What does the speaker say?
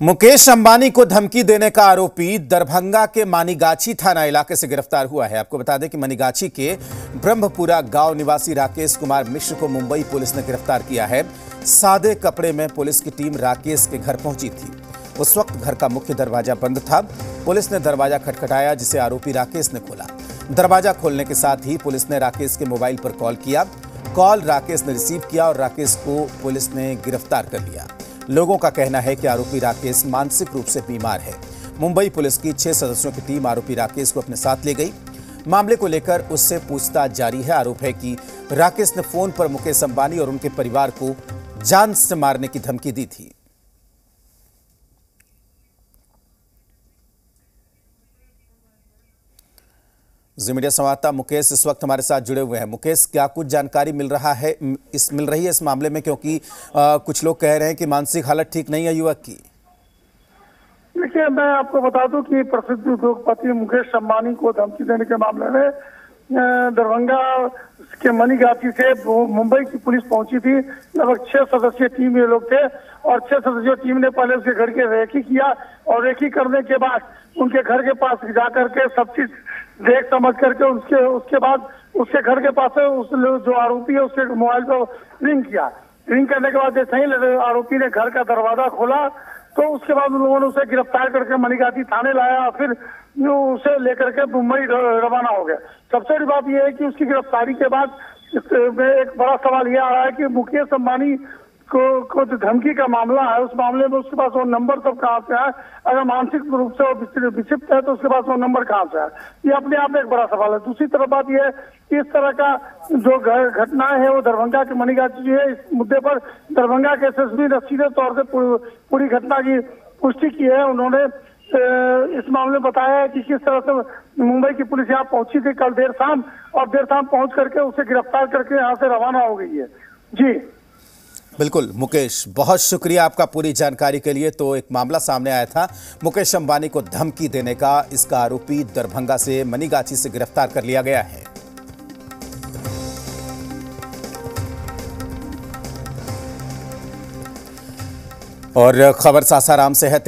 मुकेश अंबानी को धमकी देने का आरोपी दरभंगा के मानीगाछी थाना इलाके से गिरफ़्तार हुआ है। आपको बता दें कि मनीगाछी के ब्रह्मपुरा गाँव निवासी राकेश कुमार मिश्र को मुंबई पुलिस ने गिरफ़्तार किया है। सादे कपड़े में पुलिस की टीम राकेश के घर पहुँची थी। उस वक्त घर का मुख्य दरवाज़ा बंद था। पुलिस ने दरवाज़ा खटखटाया, जिसे आरोपी राकेश ने खोला। दरवाज़ा खोलने के साथ ही पुलिस ने राकेश के मोबाइल पर कॉल किया। कॉल राकेश ने रिसीव किया और राकेश को पुलिस ने गिरफ़्तार कर लिया। लोगों का कहना है कि आरोपी राकेश मानसिक रूप से बीमार है। मुंबई पुलिस की छह सदस्यों की टीम आरोपी राकेश को अपने साथ ले गई। मामले को लेकर उससे पूछताछ जारी है। आरोप है कि राकेश ने फ़ोन पर मुकेश अंबानी और उनके परिवार को जान से मारने की धमकी दी थी। जी मीडिया संवाददाता मुकेश इस वक्त हमारे साथ जुड़े हुए हैं। मुकेश क्या कुछ जानकारी मिल रहा है? इस मिल रही है इस मामले में? क्योंकि आ, कुछ लोग कह रहे हैं कि मानसिक हालत ठीक नहीं है युवक की। देखिए मैं आपको बता दूँ कि प्रसिद्ध उद्योगपति मुकेश अंबानी को धमकी देने के मामले में दरभंगा के मनी मनीगाती से मुंबई की पुलिस पहुँची थी। लगभग छह सदस्यीय टीम ये लोग थे और छह सदस्यीय टीम ने पहले उसके घर के रेखी किया और रेखी करने के बाद उनके घर के पास जाकर के सब चीज़ देख समझ करके उसके उसके बाद उसके घर के पास उस जो आरोपी है, उसके मोबाइल पर रिंग किया। रिंग करने के बाद जैसे ही आरोपी ने घर का दरवाज़ा खोला तो उसके बाद उन लोगों ने उसे गिरफ़्तार करके मणिगाती थाने लाया और फिर उसे लेकर के मुंबई रवाना हो गया। सबसे बड़ी बात यह है कि उसकी गिरफ्तारी के बाद एक बड़ा सवाल यह आ रहा है कि मुकेश अंबानी को को जो धमकी का मामला है, उस मामले में उसके पास वो नंबर सब कहाँ से है? अगर मानसिक रूप से वो विक्षिप्त है तो उसके पास वो नंबर कहाँ से है? ये अपने आप में एक बड़ा सवाल है। दूसरी तरफ़ बात यह है, इस तरह का जो घटनाएँ है, वो दरभंगा के मणिगाची जी है। इस मुद्दे पर दरभंगा के एस ने सीधे तौर से पूरी घटना की पुष्टि की है। उन्होंने इस मामले में बताया है कि किस तरह से मुंबई की पुलिस यहाँ पहुँची थी कल देर शाम और देर शाम पहुँच करके उसे गिरफ़्तार करके यहाँ से रवाना हो गई है। जी। बिल्कुल, मुकेश, बहुत शुक्रिया आपका पूरी जानकारी के लिए। तो एक मामला सामने आया था, मुकेश अंबानी को धमकी देने का, इसका आरोपी दरभंगा से मनीगाछी से गिरफ़्तार कर लिया गया है। और खबर सासाराम से है